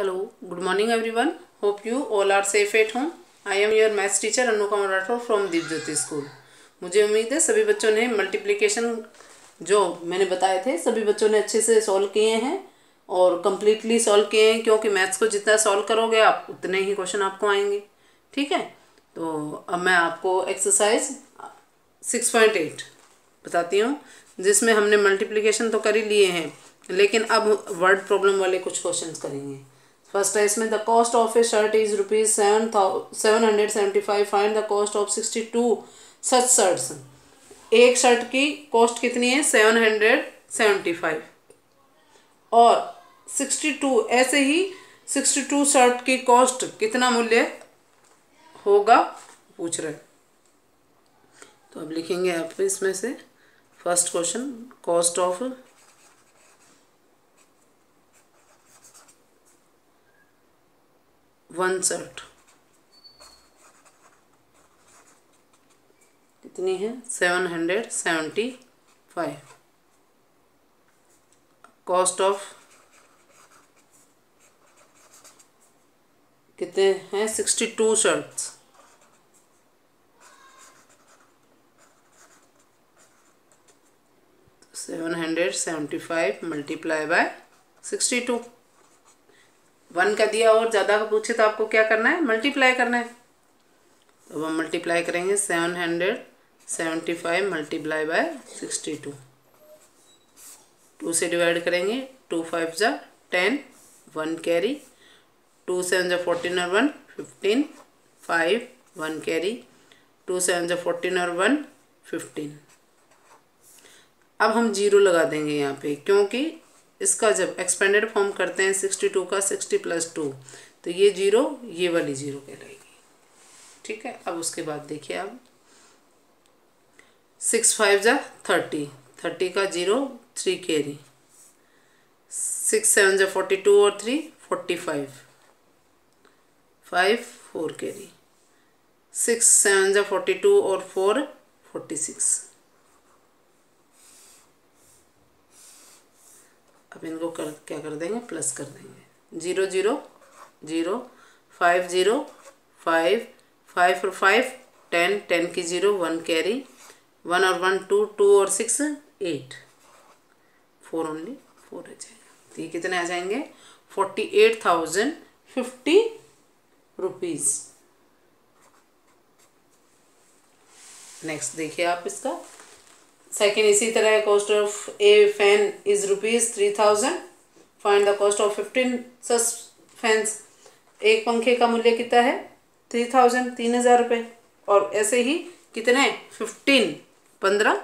Hello, good morning everyone. Hope you all are safe at home. I am your maths teacher Rathore from Deep Jyoti school मुझे उम्मीद है सभी बच्चों ने multiplication जो मैंने बताए थे। सभी बच्चों ने अच्छे से सॉल्व किए हैं और कम्प्लीटली सॉल्व किए हैं क्योंकि मैथ्स को जितना सॉल्व करोगे आप उतने ही क्वेश्चन आपको आएँगे। ठीक है? तो अब मैं आपको एक्सरसाइज सिक्स पॉइंट एट बताती हूँ जिसमें हमने मल्टीप्लिकेशन तो कर ही लिए हैं लेकिन अब वर्ड प्रॉब्लम वाले कुछ क्वेश्चंस करेंगे। फ़र्स्ट है इसमें the cost of a shirt is rupees seven seven hundred seventy five find the cost of sixty two such shirts एक शर्ट की कॉस्ट कितनी है? सेवन हंड्रेड सेवेंटी फाइव और सिक्सटी टू ऐसे ही सिक्सटी टू शर्ट की cost कितना मूल्य होगा? पूछ रहे तो अब लिखेंगे आप इसमें से first question cost of one कितनी है? Seven hundred seventy five. Cost of कितने हैं? Sixty two shirts seven hundred seventy five multiply by sixty two. One का दिया और ज़्यादा का पूछे तो आपको क्या करना है? मल्टीप्लाई करना है। तो हम मल्टीप्लाई करेंगे seven hundred seventy five multiply by sixty two two से डिवाइड करेंगे टू फाइव ज़ा ten one carry two seven ज़ा फोर्टीन और one fifteen five one carry two seven ज़ा फोर्टीन और वन फिफ्टीन अब हम ज़ीरो लगा देंगे यहाँ पे, क्योंकि इसका जब एक्सपेंडेड फॉर्म करते हैं सिक्सटी टू का सिक्सटी प्लस टू तो ये ज़ीरो ये वाली ज़ीरो कहलाएगी ठीक है? अब उसके बाद देखिए आप। सिक्स फाइव जा थर्टी थर्टी का zero three carry six seven जा फोर्टी टू और three forty five five four carry six seven जा फोर्टी टू और फोर फोर्टी सिक्स अब इनको कर, क्या कर देंगे? प्लस कर देंगे। Zero zero zero five zero five five और फाइव टेन टेन की ज़ीरो वन कैरी वन और वन टू टू और six eight four only four आ जाएगा। तो ये कितने आ जाएँगे? Forty eight thousand fifty rupees next देखिए आप इसका। सेकेंड इसी तरह cost of a fan is rupees three thousand find the cost of fifteen such fans एक पंखे का मूल्य कितना है? थ्री थाउज़ेंड तीन हज़ार रुपये और ऐसे ही कितने फिफ्टीन पंद्रह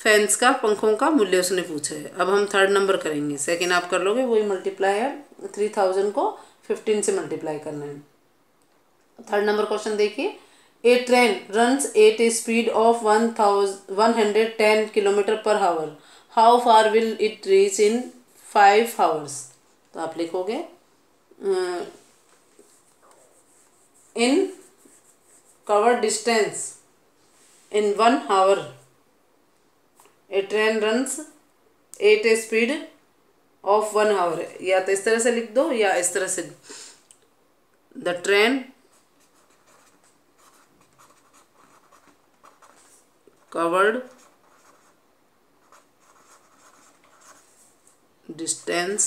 फैंस का, पंखों का मूल्य उसने पूछा है। अब हम थर्ड नंबर करेंगे। सेकेंड आप कर लोगे, वही मल्टीप्लाई है। थ्री थाउज़ेंड को फिफ्टीन से मल्टीप्लाई करना है। थर्ड नंबर क्वेश्चन देखिए। A train run at a speed of one thou one hundred ten kilometre per hour how far will it reach in five hours तो आप लिखोगे in cover distance in one hour a train runs at a speed of one hour या तो इस तरह से लिख दो या इस तरह से। The train covered distance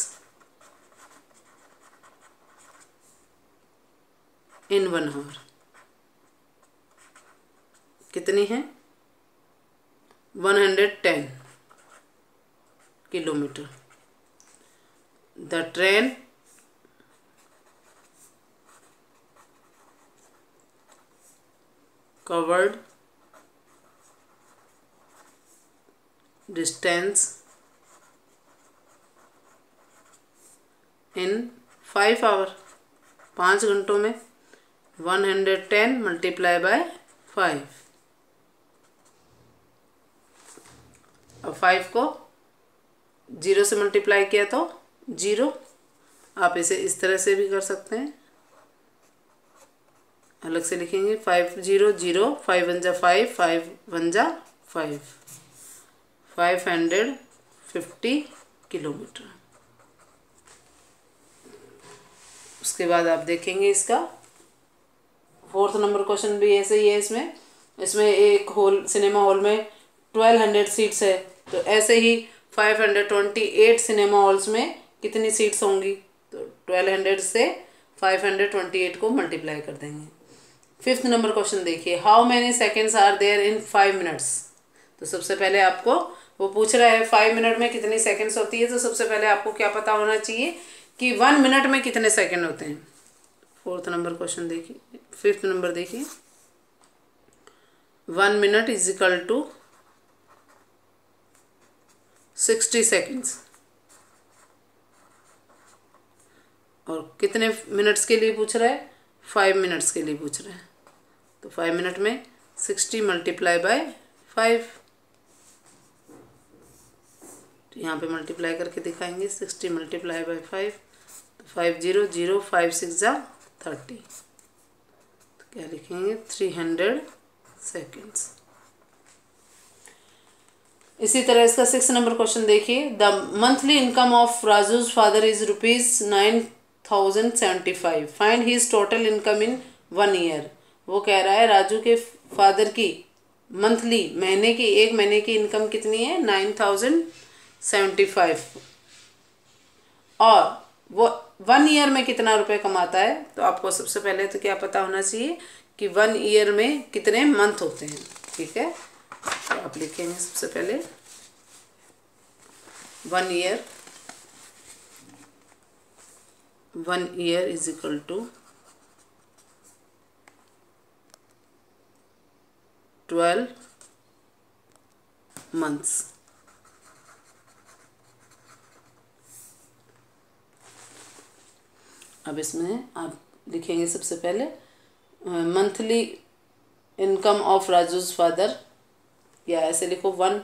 in one hour. कितनी है? One hundred ten kilometre. The train covered distance in five hour पाँच घंटों में one hundred ten multiply by five अब फाइव को ज़ीरो से मल्टीप्लाई किया तो ज़ीरो आप इसे इस तरह से भी कर सकते हैं। अलग से लिखेंगे five zero zero five one जा फाइव फाइव वन जा five five hundred fifty kilometre. उसके बाद आप देखेंगे इसका। फोर्थ नंबर क्वेश्चन भी ऐसे ही है इसमें। इसमें एक हॉल, सिनेमा हॉल में ट्वेल्व हंड्रेड सीट्स है। तो ऐसे ही five hundred twenty eight cinema halls में कितनी सीट्स होंगी? तो ट्वेल्व हंड्रेड से फाइव हंड्रेड ट्वेंटी एट को मल्टीप्लाई कर देंगे। फिफ्थ नंबर क्वेश्चन देखिए। How many seconds are there in five minutes तो सबसे पहले आपको वो पूछ रहा है फाइव मिनट में कितनी सेकेंड्स होती है? तो सबसे पहले आपको क्या पता होना चाहिए कि वन मिनट में कितने सेकेंड होते हैं। फोर्थ नंबर क्वेश्चन देखिए फिफ्थ नंबर देखिए। One minute is equal to sixty seconds और कितने मिनट्स के लिए पूछ रहा है? फाइव मिनट्स के लिए पूछ रहा है। तो फाइव मिनट में सिक्सटी मल्टीप्लाई बाय फाइव तो यहाँ पे मल्टीप्लाई करके दिखाएँगे सिक्सटी मल्टीप्लाई बाई फाइव तो five zero zero five six जा थर्टी तो क्या लिखेंगे? थ्री हंड्रेड सेकेंड्स इसी तरह इसका सिक्स नंबर क्वेश्चन देखिए. The monthly income of Raju's father is rupees nine thousand seventy five find his total income in one year वो कह रहा है, राजू के फादर की मंथली महीने की, एक महीने की इनकम कितनी है? Nine thousand seventy five. और वो वन ईयर में कितना रुपए कमाता है तो आपको सबसे पहले तो क्या पता होना चाहिए कि वन ईयर में कितने मंथ होते हैं, ठीक है? तो आप लिखेंगे सबसे पहले one year one year is equal to twelve months अब इसमें आप लिखेंगे सबसे पहले monthly income of Raju's father या ऐसे लिखो one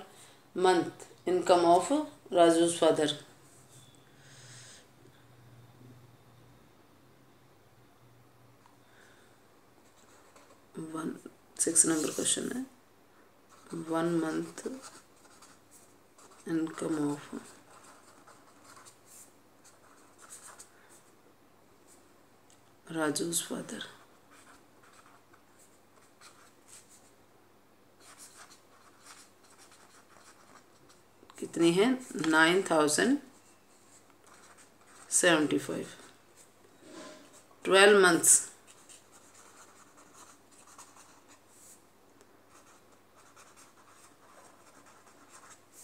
month income of Raju's father one six number question है. वन मंथ इनकम ऑफ़ राजू's father. कितनी है? Nine thousand seventy five. Twelve months.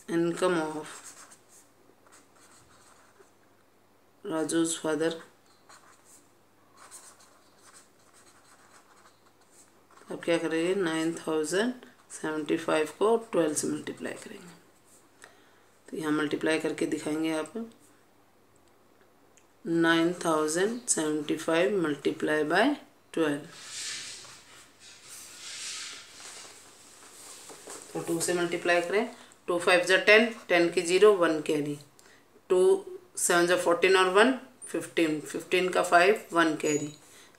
Income of राजू's father अब क्या करेंगे? नाइन थाउज़ेंड सेवेंटी फाइव को ट्वेल्व से मल्टीप्लाई करेंगे। तो यहाँ मल्टीप्लाई करके दिखाएँगे आप। Nine thousand seventy five multiply by twelve तो टू से मल्टीप्लाई करें। टू फाइव जो टेन टेन की zero one carry two seven जो फोर्टीन और वन फिफ्टीन फिफ्टीन का फाइव वन कैरी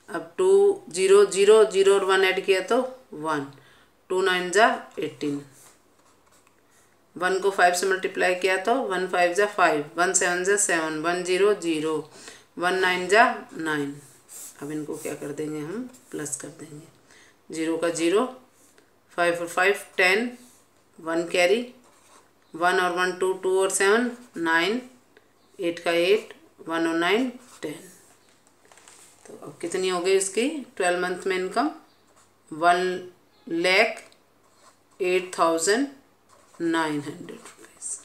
अब टू ज़ीरो ज़ीरो ज़ीरो और वन ऐड किया तो वन। टू नाइन जा एटीन। वन को फाइव से मल्टीप्लाई किया तो वन फाइव जा फाइव वन सेवन जा seven. One zero zero. One nine जा नाइन। अब इनको क्या कर देंगे हम? प्लस कर देंगे। ज़ीरो का ज़ीरो फाइव और five ten one carry one और वन टू टू और सेवन नाइन एट का एट वन और नाइन टेन तो अब कितनी हो गई इसकी? ट्वेल्व मंथ में income one lakh eight thousand nine hundred rupees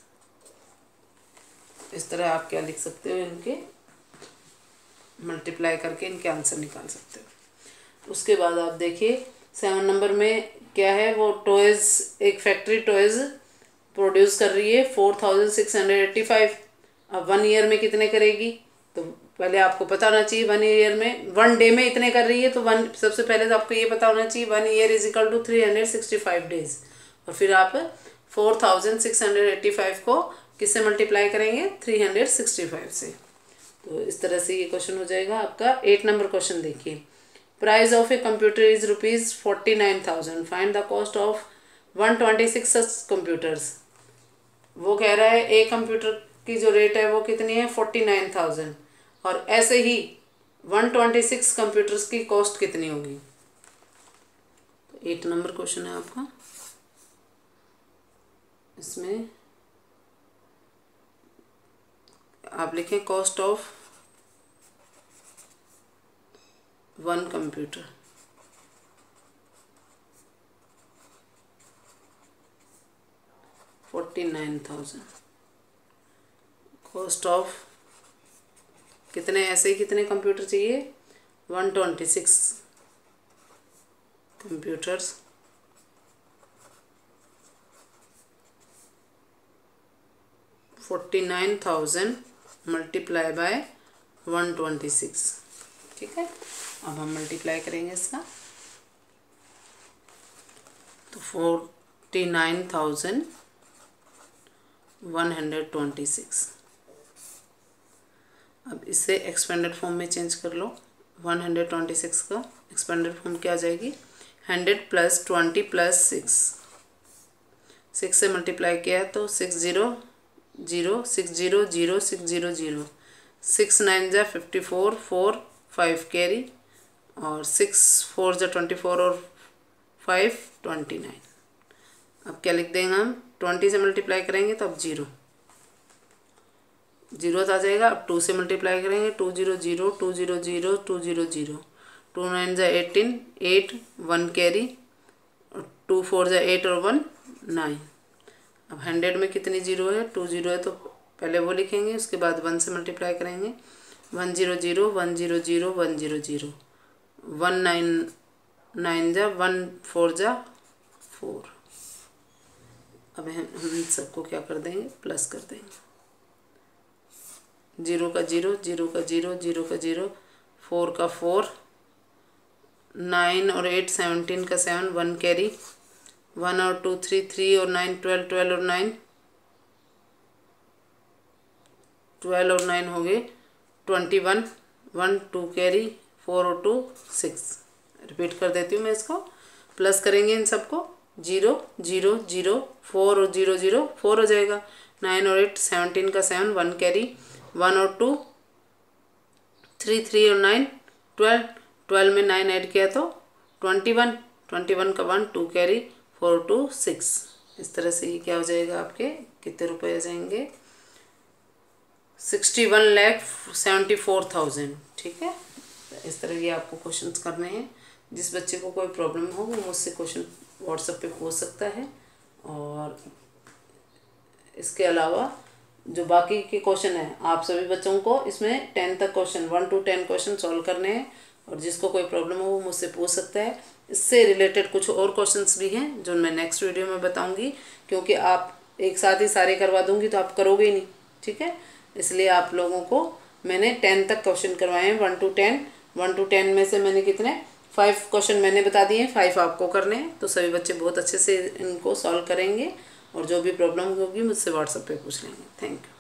इस तरह आप क्या लिख सकते हो इनके? मल्टीप्लाई करके इनके आंसर निकाल सकते हो। उसके बाद आप देखिए सेवन नंबर में क्या है? वो टॉयज़ एक फैक्ट्री टॉयज़ प्रोड्यूस कर रही है four thousand six hundred eighty five अब वन ईयर में कितने करेगी? पहले आपको पता होना चाहिए वन ईयर में वन डे में इतने कर रही है तो वन सबसे पहले तो आपको ये पता होना चाहिए one year is equal to three hundred sixty five days और फिर आप four thousand six hundred eighty five को किससे मल्टीप्लाई करेंगे? थ्री हंड्रेड सिक्सटी फाइव से। तो इस तरह से ये क्वेश्चन हो जाएगा आपका। एट नंबर क्वेश्चन देखिए। Price of a computer is rupees forty nine thousand find the cost of one twenty six computers वो कह रहा है, एक कंप्यूटर की जो रेट है वो कितनी है? फोर्टी नाइन थाउज़ेंड और ऐसे ही वन ट्वेंटी सिक्स कंप्यूटर्स की कॉस्ट कितनी होगी? तो एट नंबर क्वेश्चन है आपका। इसमें आप लिखें cost of one computer forty nine thousand cost of कितने ऐसे ही कितने कंप्यूटर चाहिए? One twenty six computers forty nine thousand multiply by one twenty six ठीक है? अब हम मल्टीप्लाई करेंगे इसका। तो forty nine thousand one hundred twenty six अब इसे एक्सपेंडेड फॉर्म में चेंज कर लो। वन हंड्रेड ट्वेंटी सिक्स का एक्सपेंडेड फॉर्म क्या आ जाएगी? Hundred plus twenty plus six six से मल्टीप्लाई किया तो six zero zero six zero zero six zero zero six nine ज़ा fifty four four five carry और सिक्स फोर ज़ा ट्वेंटी फोर और फाइव ट्वेंटी नाइन अब क्या लिख देंगे हम? ट्वेंटी से मल्टीप्लाई करेंगे तो अब ज़ीरो ज़ीरो आ जाएगा, अब टू से मल्टीप्लाई करेंगे, two zero zero, two zero zero, two zero zero. Two nine ज़ा eighteen, eight, one carry, two four ज़ा एट और वन, नाइन। अब हंड्रेड में कितनी ज़ीरो है? टू ज़ीरो है तो पहले वो लिखेंगे, उसके बाद वन से मल्टीप्लाई करेंगे। One zero zero, one zero zero, one zero zero. One nine nine जा, वन फोर जा, फोर। अब हम सबको क्या कर देंगे? प्लस कर देंगे। ज़ीरो का ज़ीरो ज़ीरो का ज़ीरो ज़ीरो का ज़ीरो, फोर का फोर, नाइन और एट, सेवनटीन का सेवन, वन कैरी, वन और टू, थ्री थ्री और नाइन, ट्वेल्व ट्वेल्व और नाइन, ट्वेल्व और नाइन हो गए, twenty one one, two carry, four और टू, सिक्स। रिपीट कर देती हूँ मैं इसको। प्लस करेंगे इन सबको। ज़ीरो ज़ीरो ज़ीरो, फोर और ज़ीरो ज़ीरो, फोर हो जाएगा। नाइन और एट, सेवनटीन का सेवन, वन कैरी वन और टू, थ्री थ्री और नाइन, ट्वेल्व ट्वेल्व में नाइन ऐड किया तो ट्वेंटी वन ट्वेंटी वन का one, two carry, four two, six. इस तरह से ये क्या हो जाएगा आपके? कितने रुपए आ जाएँगे? Sixty one lakh seventy four thousand. ठीक है? इस तरह ये आपको क्वेश्चंस करने हैं। जिस बच्चे को कोई प्रॉब्लम हो, वो मुझसे क्वेश्चन व्हाट्सएप पे पूछ सकता है। और इसके अलावा जो बाकी के क्वेश्चन हैं, आप सभी बच्चों को इसमें टेन तक question one two ten question solve करने हैं। और जिसको कोई प्रॉब्लम हो, वो मुझसे पूछ सकता है। इससे रिलेटेड कुछ और क्वेश्चंस भी हैं, जो मैं नेक्स्ट वीडियो में बताऊँगी। क्योंकि आप एक साथ ही सारे करवा दूँगी तो आप करोगे ही नहीं, ठीक है? इसलिए आप लोगों को मैंने टेन तक क्वेश्चन करवाए हैं one two ten one two ten में से मैंने कितने? फाइव क्वेश्चन मैंने बता दिए हैं फाइव आपको करने हैं। तो सभी बच्चे बहुत अच्छे से इनको सॉल्व करेंगे। और जो भी प्रॉब्लम होगी मुझसे व्हाट्सएप पे पूछ लेंगे। Thank you